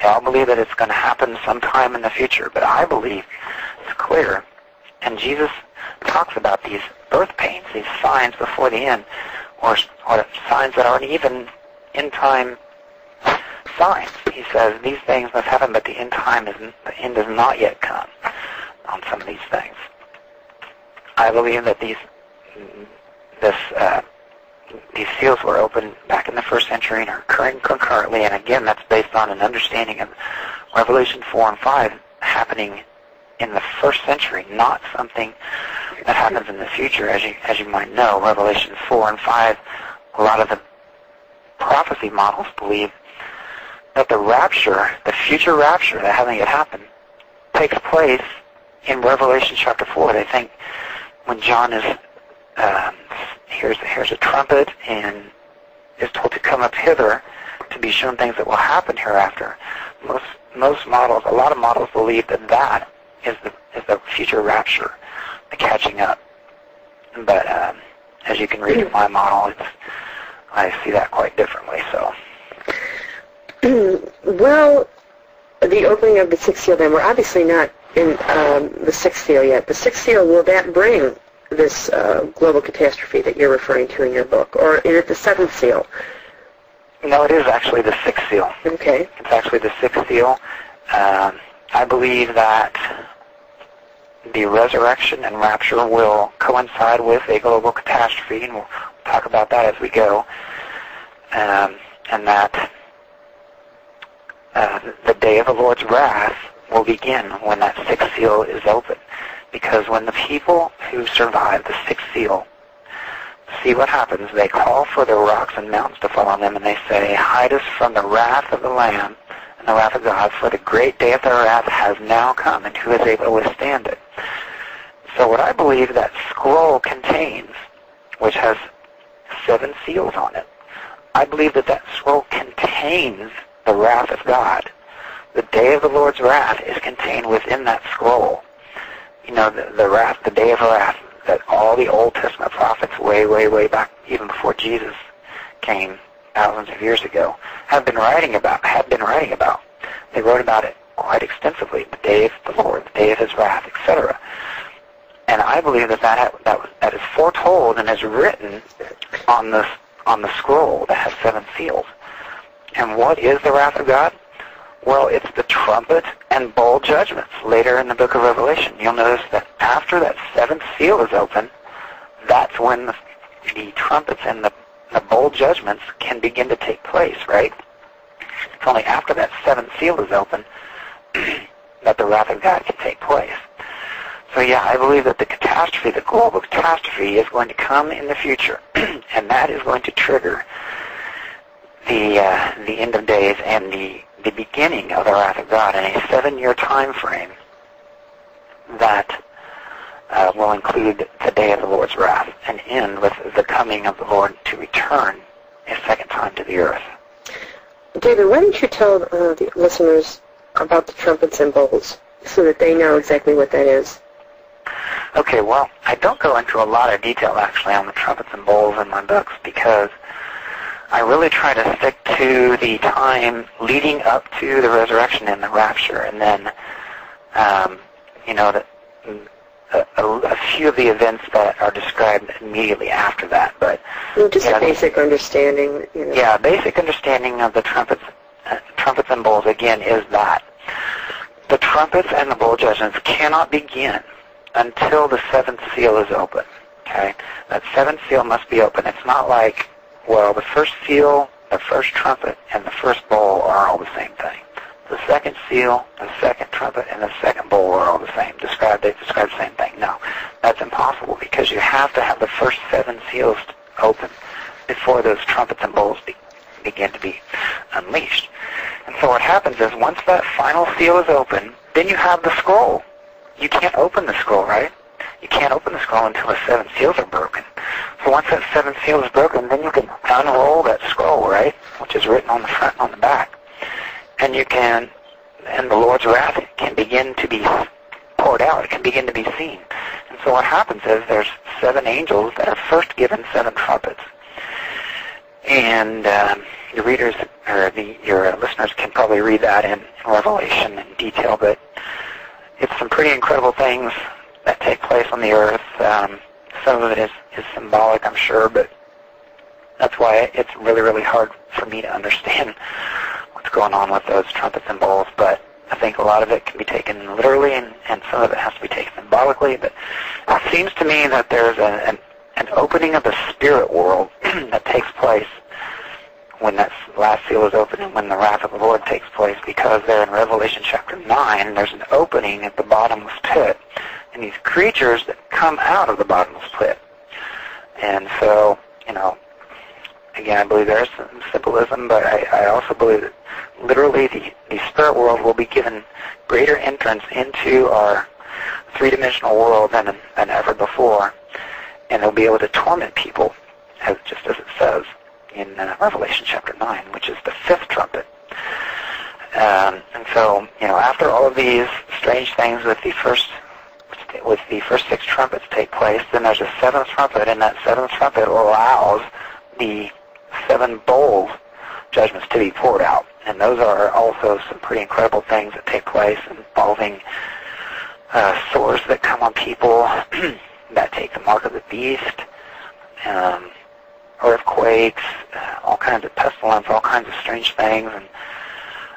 They all believe that it's going to happen sometime in the future, but I believe it's clear. And Jesus talks about these birth pains, these signs before the end, or, or signs that aren't even in time signs. He says these things must happen, but the end time is the end has not yet come on some of these things. I believe that these this uh, these seals were opened back in the first century and are occurring concurrently, and again, that's based on an understanding of Revelation 4 and 5 happening in the first century, not something that happens in the future. As you, as you might know, Revelation 4 and 5, a lot of the prophecy models believe that the rapture, the future rapture that hasn't yet happened, takes place in Revelation chapter 4. They think when John is um, hears hears a trumpet and is told to come up hither to be shown things that will happen hereafter. Most most models, a lot of models believe that that is the is the future rapture, the catching up. But um, as you can read in my model, it's I see that quite differently. So. well, the opening of the sixth seal. Then we're obviously not in um, the sixth seal yet. The sixth seal will that bring this uh, global catastrophe that you're referring to in your book, or is it the seventh seal? No, it is actually the sixth seal. Okay. It's actually the sixth seal. Um, I believe that the resurrection and rapture will coincide with a global catastrophe, and we'll talk about that as we go. Um, and that uh, the day of the Lord's wrath will begin when that sixth seal is open. Because when the people who survive the sixth seal see what happens, they call for the rocks and mountains to fall on them, and they say, Hide us from the wrath of the Lamb and the wrath of God, for the great day of their wrath has now come, and who is able to withstand it? So what I believe that scroll contains, which has seven seals on it, I believe that that scroll contains the wrath of God. The day of the Lord's wrath is contained within that scroll you know, the, the wrath, the day of wrath that all the Old Testament prophets way, way, way back, even before Jesus came thousands of years ago, have been writing about, have been writing about. They wrote about it quite extensively, the day of the Lord, the day of his wrath, etc. And I believe that that, that, that is foretold and is written on the, on the scroll that has seven seals. And what is the wrath of God? Well, trumpet and bowl judgments later in the book of Revelation. You'll notice that after that seventh seal is open, that's when the, the trumpets and the, the bowl judgments can begin to take place, right? It's only after that seventh seal is open that the wrath of God can take place. So yeah, I believe that the catastrophe, the global catastrophe, is going to come in the future, and that is going to trigger the uh, the end of days and the the beginning of the wrath of God in a seven-year time frame that uh, will include the day of the Lord's wrath and end with the coming of the Lord to return a second time to the earth. David, why don't you tell uh, the listeners about the trumpets and bowls so that they know exactly what that is? Okay, well, I don't go into a lot of detail actually on the trumpets and bowls in my books because I really try to stick to the time leading up to the resurrection and the rapture, and then, um, you know, the, a, a, few of the events that are described immediately after that. But well, just a basic understanding. You know. Yeah, basic understanding of the trumpets, uh, trumpets and bowls again is that the trumpets and the bowl judgments cannot begin until the seventh seal is open. Okay, that seventh seal must be open. It's not like well, the first seal, the first trumpet, and the first bowl are all the same thing. The second seal, the second trumpet, and the second bowl are all the same. Describe they describe the same thing. No, that's impossible because you have to have the first seven seals open before those trumpets and bowls be, begin to be unleashed. And so what happens is once that final seal is open, then you have the scroll. You can't open the scroll, right? You can't open the scroll until the seven seals are broken. So once that seven seal is broken, then you can unroll that scroll, right, which is written on the front and on the back. And you can, and the Lord's wrath can begin to be poured out. It can begin to be seen. And so what happens is there's seven angels that are first given seven trumpets. And um, your readers or the, your listeners can probably read that in Revelation in detail, but it's some pretty incredible things that take place on the earth. Um, some of it is, is symbolic, I'm sure, but that's why it's really, really hard for me to understand what's going on with those trumpets and bowls. But I think a lot of it can be taken literally, and, and some of it has to be taken symbolically. But it seems to me that there's a, an, an opening of the spirit world that takes place when that last seal is opened and when the wrath of the Lord takes place because there in Revelation chapter 9, there's an opening at the bottomless pit and these creatures that come out of the bottomless pit. And so, you know, again, I believe there is some symbolism, but I, I also believe that literally the, the spirit world will be given greater entrance into our three-dimensional world than, than ever before, and they'll be able to torment people, as just as it says in uh, Revelation chapter 9, which is the fifth trumpet. Um, and so, you know, after all of these strange things with the first with the first six trumpets take place, then there's a seventh trumpet, and that seventh trumpet allows the seven bowls judgments to be poured out. And those are also some pretty incredible things that take place involving uh, sores that come on people that take the mark of the beast, um, earthquakes, uh, all kinds of pestilence, all kinds of strange things, and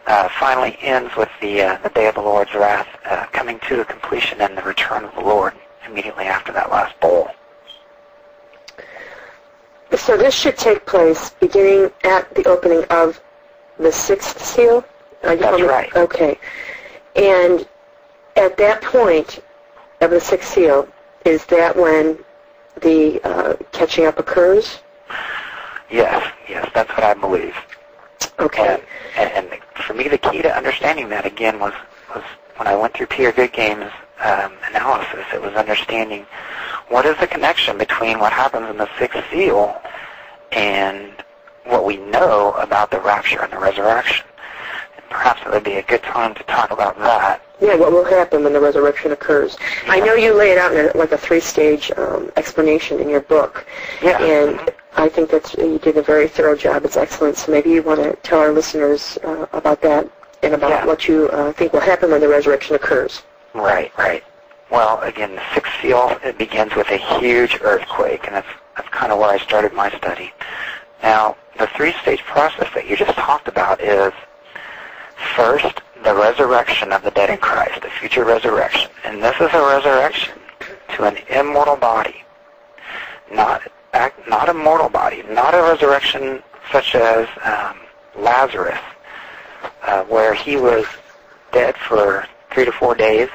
uh, finally ends with the uh, the day of the Lord's wrath uh, coming to a completion and the return of the Lord immediately after that last bowl. So this should take place beginning at the opening of the sixth seal. That's right. Okay, and at that point of the sixth seal, is that when the uh, catching up occurs? Yes, yes, that's what I believe. Okay. And, and, for me, the key to understanding that again was was when I went through Peter Goodgame's um, analysis. It was understanding what is the connection between what happens in the sixth seal and what we know about the rapture and the resurrection. Perhaps it would be a good time to talk about that. Yeah, what will happen when the resurrection occurs? I know you lay it out in a, like a three-stage um, explanation in your book. Yeah. And I think that you did a very thorough job. It's excellent. So maybe you want to tell our listeners uh, about that and about yeah. what you uh, think will happen when the resurrection occurs. Right, right. Well, again, the sixth seal, it begins with a huge earthquake, and that's, that's kind of where I started my study. Now, the three-stage process that you just talked about is first the resurrection of the dead in Christ, the future resurrection. And this is a resurrection to an immortal body, not not a mortal body, not a resurrection such as um, Lazarus, uh, where he was dead for three to four days,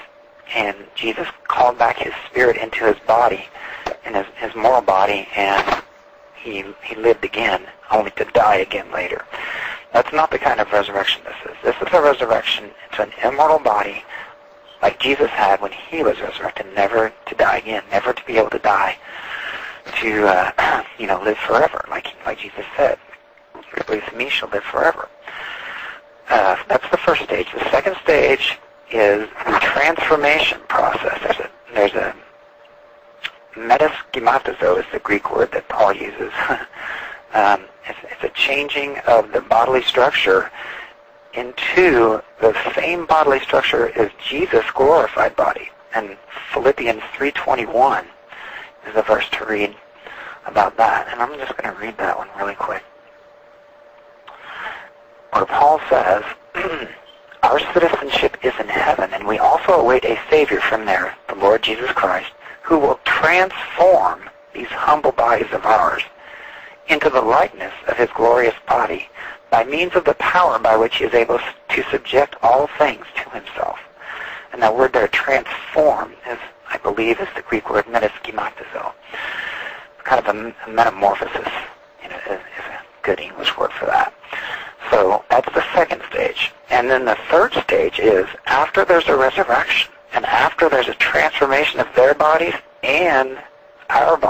and Jesus called back his spirit into his body, in his, his mortal body, and he he lived again, only to die again later. That's not the kind of resurrection this is. This is a resurrection to an immortal body like Jesus had when he was resurrected, never to die again, never to be able to die to uh, you know live forever, like like Jesus said. Who believes in me shall live forever. Uh, that's the first stage. The second stage is the transformation process. There's a there's a metaschematizo is the Greek word that Paul uses. um, it's, it's a changing of the bodily structure into the same bodily structure as Jesus' glorified body. And Philippians 3.21 is a verse to read about that. And I'm just going to read that one really quick. Where Paul says, Our citizenship is in heaven, and we also await a Savior from there, the Lord Jesus Christ, who will transform these humble bodies of ours into the likeness of his glorious body by means of the power by which he is able to subject all things to himself. And that word there, transform, is I believe is the Greek word metaschematizo. Kind of a, metamorphosis, you know, is, is a good English word for that. So that's the second stage. And then the third stage is after there's a resurrection and after there's a transformation of their bodies and our bodies,